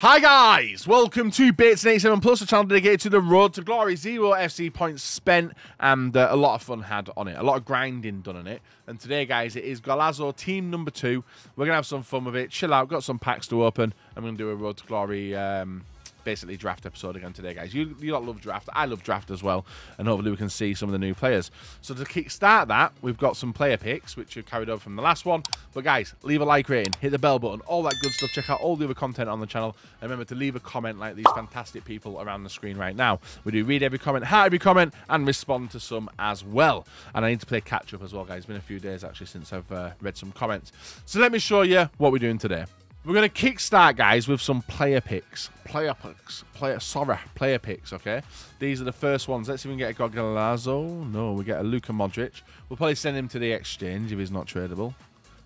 Hi guys, welcome to Bateson87 Plus, a channel dedicated to the road to glory. Zero FC points spent and uh, a lot of fun had on it, a lot of grinding done on it. And today, guys, it is Golazo team number two. We're gonna have some fun with it, chill out, got some packs to open. I'm gonna do a road to glory um, basically draft episode again today, guys. You you lot love draft. I love draft as well, and hopefully we can see some of the new players. So to kickstart that, we've got some player picks which we've carried over from the last one. But guys, leave a like rating, hit the bell button, all that good stuff. Check out all the other content on the channel, and remember to leave a comment like these fantastic people around the screen right now. We do read every comment, heart every comment, and respond to some as well. And I need to play catch up as well, guys. It's been a few days actually since I've uh, read some comments. So let me show you what we're doing today. We're going to kickstart, guys, with some player picks. Player picks. Player, sorry, player picks, okay? These are the first ones. Let's see if we can get a Gogolazo. No, we get a Luka Modric. We'll probably send him to the exchange if he's not tradable.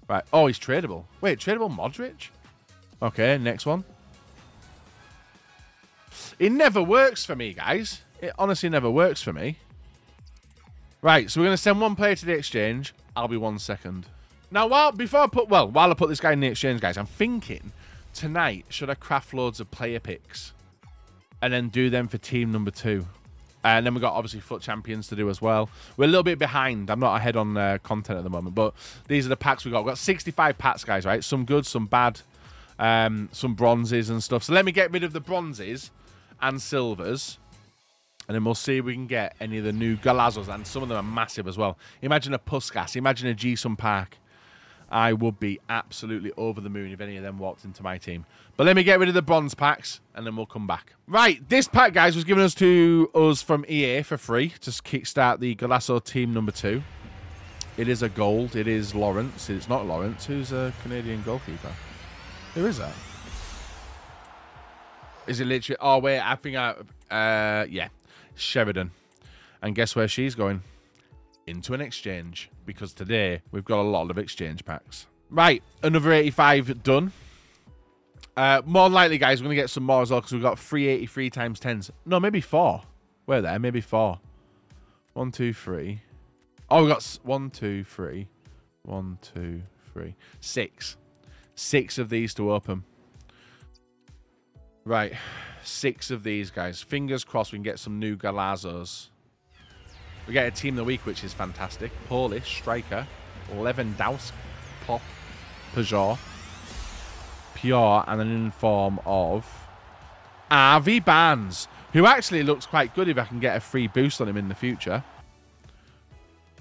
Right. Oh, he's tradable. Wait, tradable Modric? Okay, next one. It never works for me, guys. It honestly never works for me. Right, so we're going to send one player to the exchange. I'll be one second. Now, while before I put well, while I put this guy in the exchange, guys, I'm thinking tonight should I craft loads of player picks and then do them for team number two. And then we've got obviously FUT Champions to do as well. We're a little bit behind. I'm not ahead on uh, content at the moment, but these are the packs we got. We've got 65 packs, guys, right? Some good, some bad, um, some bronzes and stuff. So let me get rid of the bronzes and silvers. And then we'll see if we can get any of the new Golazos. And some of them are massive as well. Imagine a Puskas. Imagine a Ji-sung Park. I would be absolutely over the moon if any of them walked into my team. But let me get rid of the bronze packs, and then we'll come back. Right, this pack, guys, was given us to us from EA for free to kickstart the Golazo team number two. It is a gold. It is Lawrence. It's not Lawrence. Who's a Canadian goalkeeper? Who is that? Is it literally... Oh, wait, I think I... Uh, yeah, Sheridan. And guess where she's going? Into an exchange because today we've got a lot of exchange packs. Right, another 85 done. Uh, more than likely, guys, we're going to get some more as well because we've got 383 times 10s. No, maybe four. Where there? Maybe four. One, two, three. Oh, we got one, two, three. One, two, three. Six. Six of these to open. Right. Six of these, guys. Fingers crossed we can get some new Golazos. We get a team of the week, which is fantastic. Polish striker, Lewandowski, Pop, Peugeot, Pure, and an inform of Harvey Barnes, who actually looks quite good if I can get a free boost on him in the future.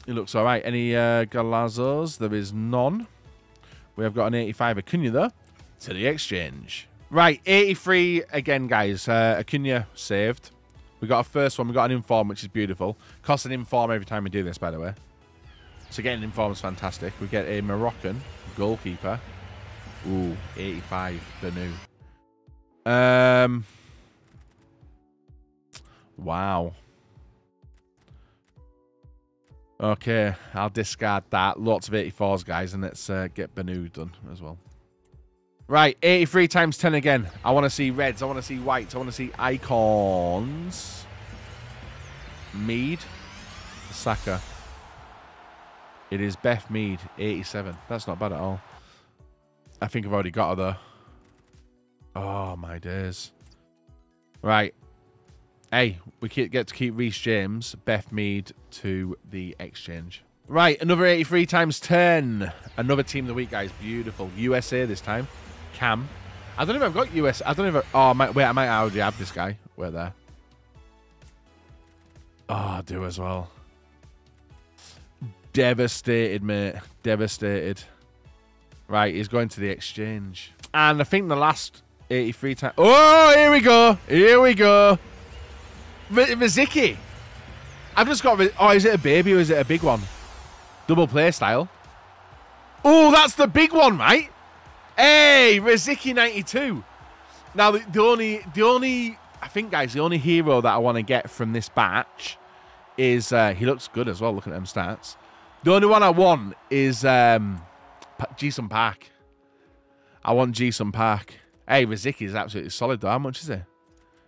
He looks all right. Any uh, Golazos? There is none. We have got an 85 Acuna, though, to the exchange. Right, 83 again, guys. Uh, Acuna saved. We got a first one. We got an inform, which is beautiful. Costs an inform every time we do this, by the way. So getting inform is fantastic. We get a Moroccan goalkeeper. Ooh, 85, the new. Um, wow. Okay, I'll discard that. Lots of 84s, guys, and let's uh, get Banu done as well. Right, 83 times 10 again. I want to see reds. I want to see whites. I want to see icons. Mead. Saka. It is Beth Mead, 87. That's not bad at all. I think I've already got her, though. Oh, my days. Right. Hey, we get to keep Reece James, Beth Mead to the exchange. Right, another 83 times 10. Another team of the week, guys. Beautiful. USA this time. Cam. I don't know if I've got US. I don't know if. I, oh, I wait. I might already have this guy. Where there? Oh, I do as well. Devastated, mate. Devastated. Right, he's going to the exchange. And I think the last 83 times. Oh, here we go. Here we go. Viziki. I've just got. Oh, is it a baby or is it a big one? Double play style. Oh, that's the big one, right? Hey, Riziki 92. Now, the, only, the only, I think, guys, the only hero that I want to get from this batch is, uh, he looks good as well, looking at them stats. The only one I want is um, Ji-sung Park. I want Ji-sung Park. Hey, Riziki is absolutely solid, though. How much is he?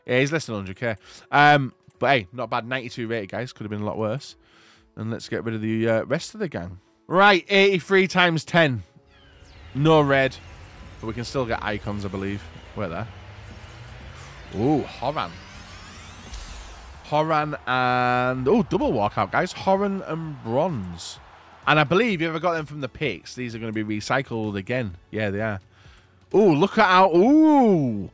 Yeah, he's less than 100k. Um, but hey, not bad. 92 rated, guys. Could have been a lot worse. And let's get rid of the uh, rest of the gang. Right, 83 times 10. No red. But we can still get icons, I believe. Where there? Ooh, Horan. Horan and... Oh, double walkout, guys. Horan and Bronze. And I believe you ever got them from the picks. These are going to be recycled again. Yeah, they are. Ooh, look at how... Ooh.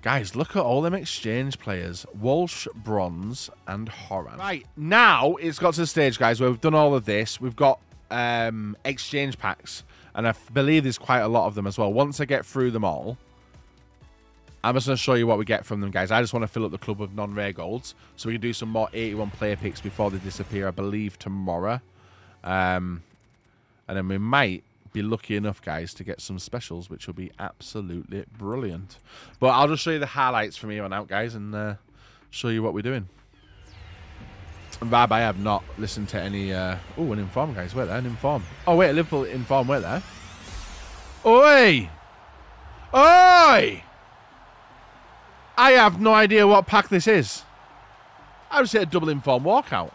Guys, look at all them exchange players. Walsh, Bronze, and Horan. Right, now it's got to the stage, guys, where we've done all of this. We've got um, exchange packs. And I believe there's quite a lot of them as well. Once I get through them all, I'm just going to show you what we get from them, guys. I just want to fill up the club with non-rare golds. So we can do some more 81 player picks before they disappear, I believe, tomorrow. Um, and then we might be lucky enough, guys, to get some specials, which will be absolutely brilliant. But I'll just show you the highlights from here on out, guys, and uh, show you what we're doing. Rab, I have not listened to any... Uh... Oh, an inform, guys. Wait there, an inform. Oh, wait, a Liverpool inform. Wait there. Oi! Oi! I have no idea what pack this is. I would say a double inform walkout.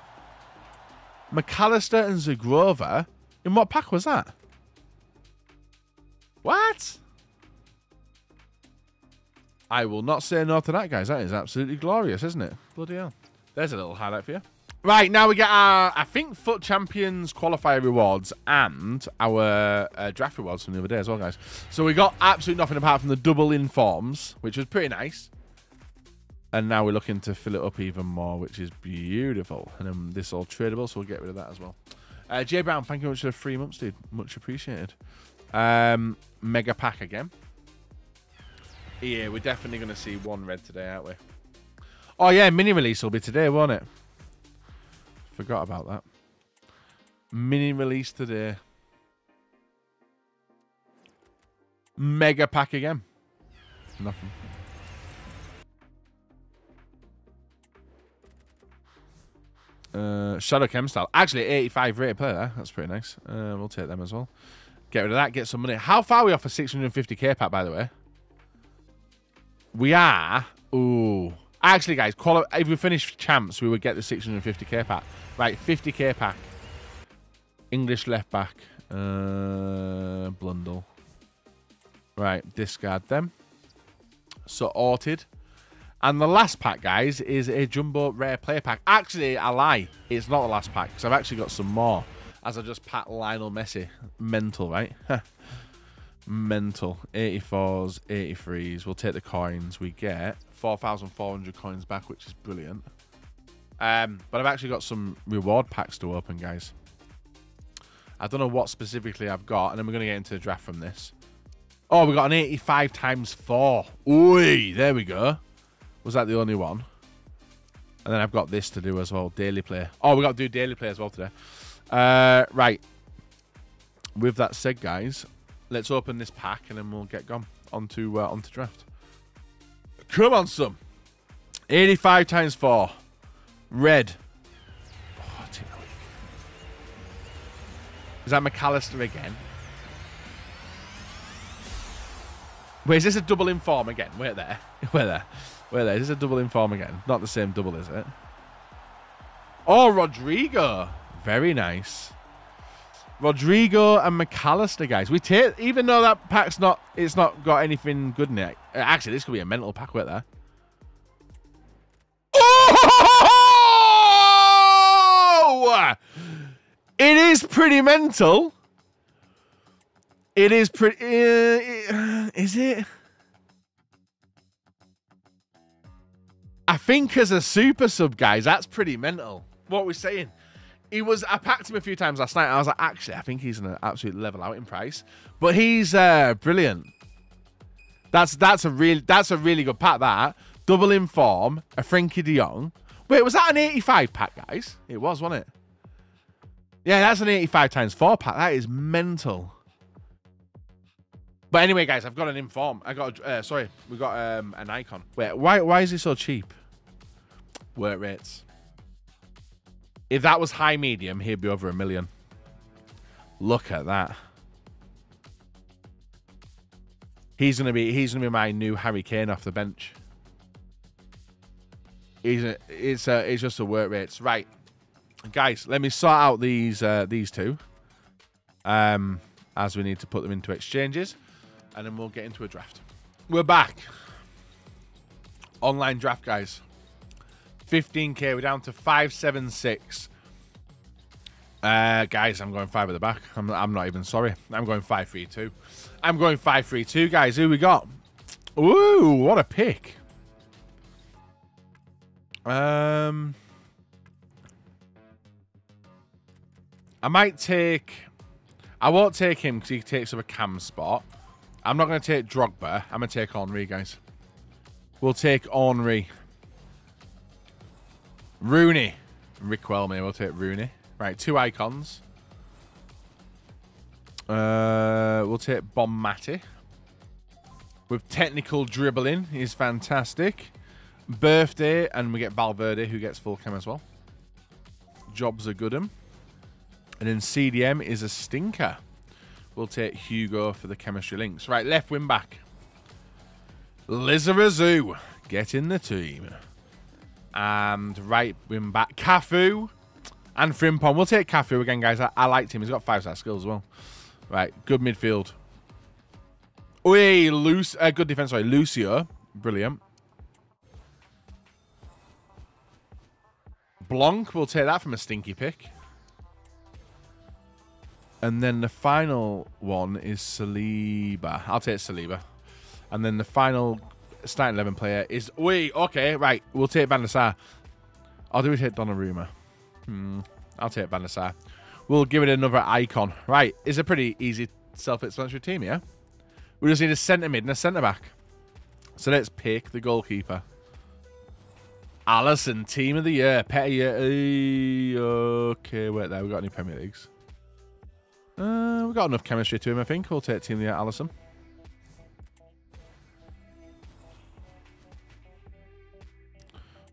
McAllister and Zagrova. In what pack was that? What? I will not say no to that, guys. That is absolutely glorious, isn't it? Bloody hell. There's a little highlight for you. Right, now we get our, I think, FUT Champions qualifier rewards and our uh, draft rewards from the other day as well, guys. So we got absolutely nothing apart from the double informs, which was pretty nice. And now we're looking to fill it up even more, which is beautiful. And then this all tradable, so we'll get rid of that as well. Uh, Jay Brown, thank you much for the three months, dude. Much appreciated. Um, mega pack again. Yeah, we're definitely going to see one red today, aren't we? Oh, yeah, mini release will be today, won't it? Forgot about that. Mini release today. Mega pack again. Nothing. Uh, Shadow Chem style. Actually, 85 rated player. That's pretty nice. Uh, we'll take them as well. Get rid of that. Get some money. How far are we off a 650k pack, by the way? We are. Ooh. Actually, guys, if we finish champs, we would get the 650k pack. Right, 50k pack. English left back. Uh, Blundell. Right, discard them. So, orted. And the last pack, guys, is a Jumbo Rare Player Pack. Actually, I lie. It's not the last pack, because I've actually got some more. As I just pat Lionel Messi. Mental, right? Mental. 84s, 83s. We'll take the coins. We get 4,400 coins back, which is brilliant. Um, but I've actually got some reward packs to open, guys. I don't know what specifically I've got, and then we're going to get into the draft from this. Oh, we got an 85 times 4. Oi, there we go. Was that the only one? And then I've got this to do as well, daily play. Oh, we got to do daily play as well today. Uh, right. With that said, guys, let's open this pack and then we'll get gone onto uh, onto draft. Come on, some. 85 times 4. Red. Oh, is that McAllister again? Wait, is this a double inform again? Wait there. Wait there. Wait there. Is this a double inform again? Not the same double, is it? Oh, Rodrigo. Very nice. Rodrigo and McAllister, guys. We take even though that pack's not it's not got anything good in it. Actually, this could be a mental pack right there. Oh! It is pretty mental. It is pretty. Uh, is it? I think as a super sub, guys, that's pretty mental. What we're saying. He was. I packed him a few times last night. I was like, actually, I think he's an absolute level out in price. But he's uh, brilliant. That's that's a real that's a really good pack. That double in form, a Frenkie De Jong. Wait, was that an 85 pack, guys? It was, wasn't it? Yeah, that's an 85 times 4 pack. That is mental. But anyway, guys, I've got an inform. I got, uh, sorry, we got um, an icon. Wait, why, why is it so cheap? Work rates. If that was high medium, he'd be over a million. Look at that. He's gonna be he's gonna be my new Harry Kane off the bench. He's a, it's a, it's just a work rates right, guys. Let me sort out these uh, these two. Um, as we need to put them into exchanges, and then we'll get into a draft. We're back. Online draft, guys. 15k. We're down to 576. Uh, guys, I'm going five at the back. I'm, I'm not even sorry. I'm going 532. I'm going 532, guys. Who we got? Ooh, what a pick. Um, I might take... I won't take him because he takes up a cam spot. I'm not going to take Drogba. I'm going to take Henry, guys. We'll take Henry. Rooney. Rick Wellman. We'll take Rooney. Right, two icons. Uh, we'll take Bonmati. With technical dribbling is fantastic. Birthday, and we get Valverde, who gets full cam as well. Jobs are good. And then CDM is a stinker. We'll take Hugo for the chemistry links. Right, left wing back. Lizarazu, get in the team. And right wing back, Cafu and Frimpong. We'll take Cafu again, guys. I, I liked him. He's got five-star skills as well. Right, good midfield. Oi, Luce, uh, good defense, sorry. Lucio, brilliant. Blanc, we'll take that from a stinky pick. And then the final one is Saliba. I'll take Saliba. And then the final starting 11 player is... We, okay, right. We'll take Van der Sar. Or do we take Donnarumma? Hmm, I'll take Van der Sar. We'll give it another icon. Right, it's a pretty easy self-explanatory team, yeah? We just need a centre mid and a centre back. So let's pick the goalkeeper. Alisson, team of the year. Pet year. Okay, wait there. We got any Premier Leagues? Uh, we got enough chemistry to him, I think. We'll take team of the year, Alisson.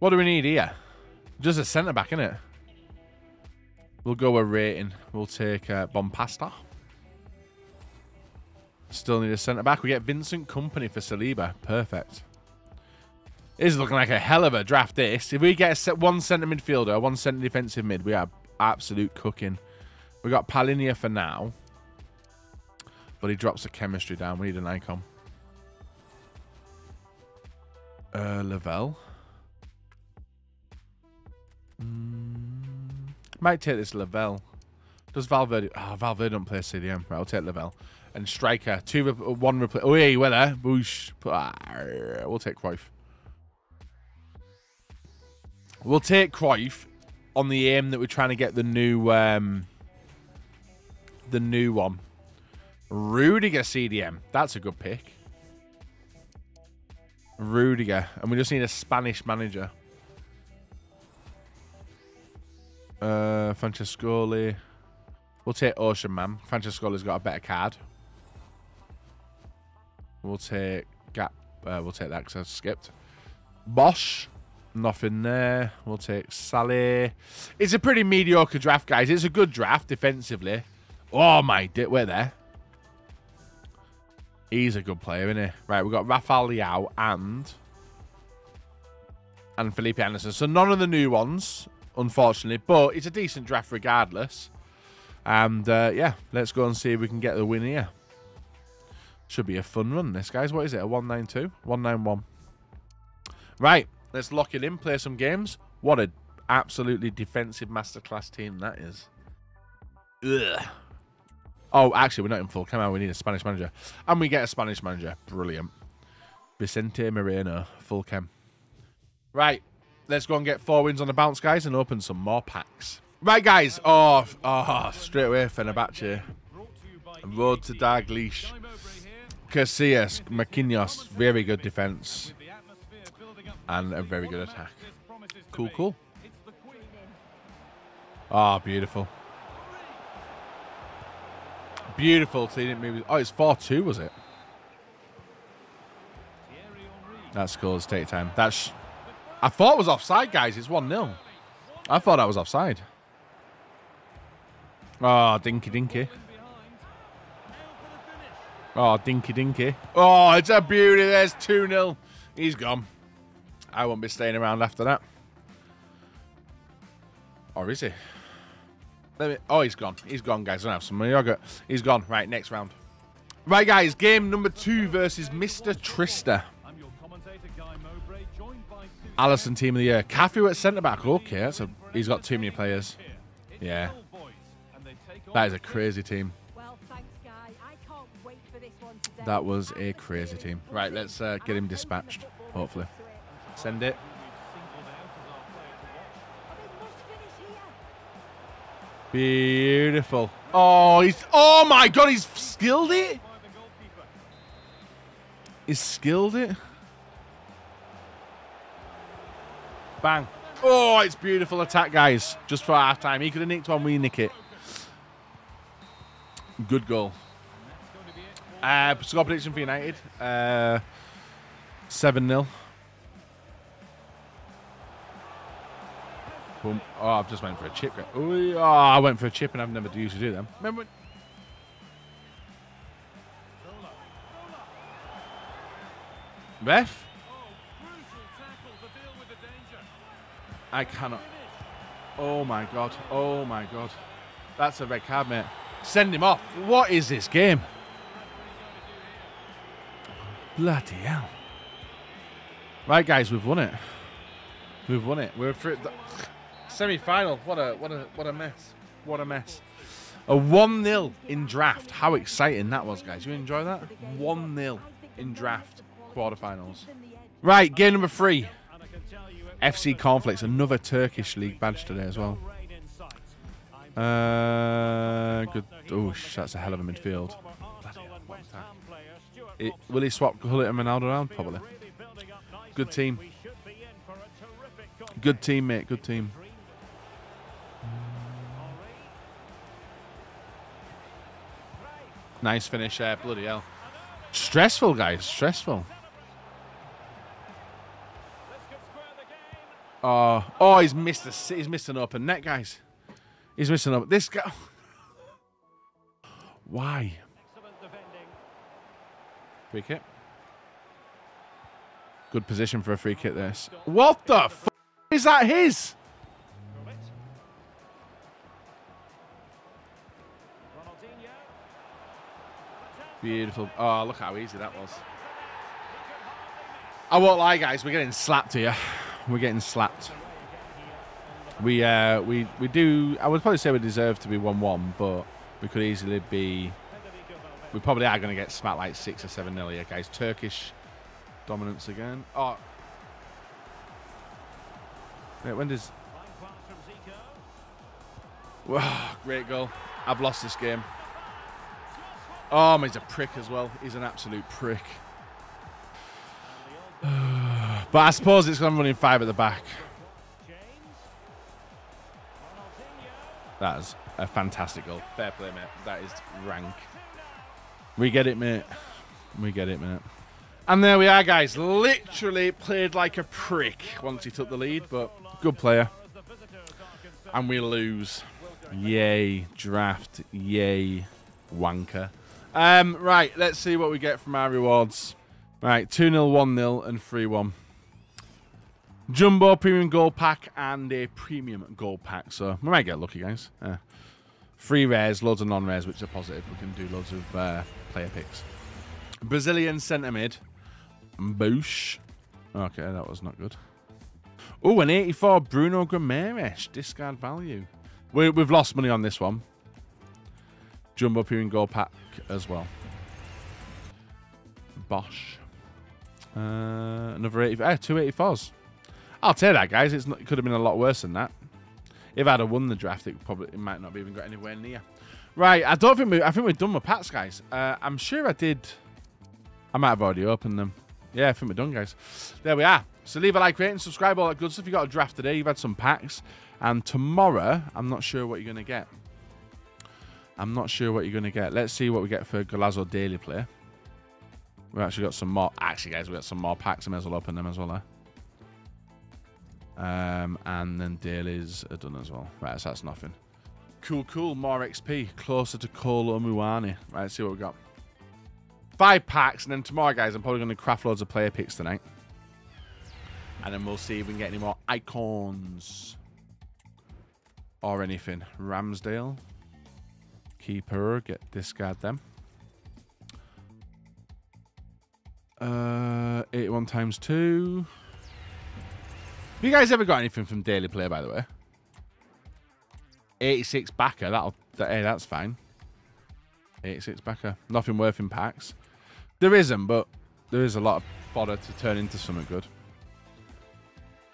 What do we need here? Just a centre back, innit? We'll go a rating. We'll take uh, Bompastor. Still need a centre back. We get Vincent Kompany for Saliba. Perfect. This is looking like a hell of a draft, this. If we get one centre midfielder, one centre defensive mid, we are absolute cooking. We got Palhinha for now. But he drops the chemistry down. We need an icon. Uh, Lavelle. Might take this Lavelle. Does Valverde... Oh, Valverde don't play CDM. Right, I'll take Lavelle. And striker. Two, uh, one replace. Oh, yeah, you were there. Boosh. Ah, we'll take Cruyff. We'll take Cruyff on the aim that we're trying to get the new... Um, the new one. Rudiger CDM. That's a good pick. Rudiger. And we just need a Spanish manager. Uh, Francescoli. We'll take Ocean Man. Francescoli's got a better card. We'll take Gap. Uh, we'll take that because I skipped. Bosch. Nothing there. We'll take Sally. It's a pretty mediocre draft, guys. It's a good draft defensively. Oh, my dick. We're there. He's a good player, isn't he? Right, we've got Rafael Leao and... And Felipe Anderson. So none of the new ones unfortunately. But it's a decent draft regardless. And uh, yeah, let's go and see if we can get the win here. Should be a fun run, this, guys. What is it? A 192? 191. Right, let's lock it in, play some games. What a absolutely defensive masterclass team that is. Ugh. Oh, actually, we're not in full. Come on, we need a Spanish manager. And we get a Spanish manager. Brilliant. Vicente Moreno, full chem. Right, let's go and get four wins on the bounce, guys, and open some more packs. Right, guys. Oh, oh straight away, Fenerbahce. Road to Dalglish. Casillas, Marquinhos, very good defense. And a very good attack. Cool, cool. Oh, beautiful. Beautiful. So didn't move. Oh, it's 4-2, was it? That's cool. Let's take time. That's I thought it was offside, guys. It's 1-0. I thought that was offside. Oh, dinky dinky. Oh, dinky dinky. Oh, it's a beauty. There's 2-0. He's gone. I won't be staying around after that. Or is he? Me, oh, he's gone. He's gone, guys. I have some yogurt. He's gone. Right, next round. Right, guys. Game number two versus Mr. Trista. Alisson team of the year. Cafu at centre back. Okay, that's a, he's got too many players. Yeah. That is a crazy team. That was a crazy team. Right, let's uh, get him dispatched, hopefully. Send it. Beautiful. Oh, he's. Oh my God, he's skilled it. He's skilled it. Bang. Oh, it's beautiful attack, guys. Just for half time. He could have nicked one, we nick it. Good goal. Uh, score prediction for United. Uh, 7 0. Boom. Oh, I've just went for a chip. Oh, I went for a chip and I've never used to do them. Remember when... I cannot. Oh my god. Oh my god. That's a red card, mate. Send him off. What is this game? Bloody hell. Right, guys, we've won it. We've won it. We're through the semi-final. What a what a what a mess. What a mess. A 1-0 in draft. How exciting that was, guys. You enjoy that? 1-0 in draft quarterfinals. Right, game number three. FC Cornflakes, another Turkish league badge today as well. Uh, good. Oh, that's a hell of a midfield. It, will he swap Gullit and Ronaldo around? Probably. Good team. Good team, mate. Good team. Nice finish there. Bloody hell. Stressful, guys. Stressful. Oh, oh, he's missed a, he's missed an open net, guys. He's missing up. This guy. Why? Free kick. Good position for a free kick. This. What the f is that? His. Beautiful. Oh, look how easy that was. I won't lie, guys. We're getting slapped here. We're getting slapped. We uh, we we do. I would probably say we deserve to be one-one, but we could easily be. We probably are going to get smacked like six or seven nil here, guys. Turkish dominance again. Oh, wait, when does? Wow, great goal. I've lost this game. Oh, he's a prick as well. He's an absolute prick. but I suppose it's going to run in five at the back. That is a fantastic goal. Fair play, mate. That is rank. We get it, mate. We get it, mate. And there we are, guys. Literally played like a prick once he took the lead, but good player. And we lose. Yay, draft. Yay, wanker. Um, right, let's see what we get from our rewards. Right, 2 0, 1 0, and 3 1. Jumbo premium gold pack and a premium gold pack. So we might get lucky, guys. Uh, free rares, loads of non rares, which are positive. We can do loads of uh, player picks. Brazilian centre mid. Boosh. Okay, that was not good. Oh, an 84 Bruno Guimaraes. Discard value. We, we've lost money on this one. Jumbo premium gold pack as well. Bosch. Uh, another 80, eh, two 84s. I'll tell you that, guys. Not, it could have been a lot worse than that. If I'd have won the draft, it probably it might not have even got anywhere near. Right, I don't think we. I think we're done with packs, guys. Uh, I'm sure I did. I might have already opened them. Yeah, I think we're done, guys. There we are. So leave a like, rate, and subscribe. All that good stuff. You got a draft today. You've had some packs, and tomorrow, I'm not sure what you're gonna get. I'm not sure what you're gonna get. Let's see what we get for Golazo Daily Player. We've actually got some more. Actually, guys, we got some more packs. I may as well open them as well. Eh? Um, and then dailies are done as well. Right, so that's nothing. Cool, cool. More XP. Closer to Kolo Muani. Right, let's see what we got. Five packs, and then tomorrow, guys, I'm probably going to craft loads of player picks tonight. And then we'll see if we can get any more icons. Or anything. Ramsdale. Keeper. Get discard them. Uh, 81 times 2. Have you guys ever got anything from Daily Play, by the way? 86 backer. That'll. That, hey, that's fine. 86 backer. Nothing worth in packs. There isn't, but there is a lot of fodder to turn into something good.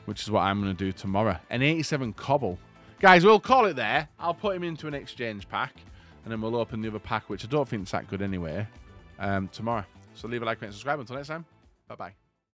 Which is what I'm going to do tomorrow. An 87 cobble. Guys, we'll call it there. I'll put him into an exchange pack. And then we'll open the other pack, which I don't think is that good anyway, um, tomorrow. So leave a like, comment, subscribe. Until next time, bye-bye.